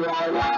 la la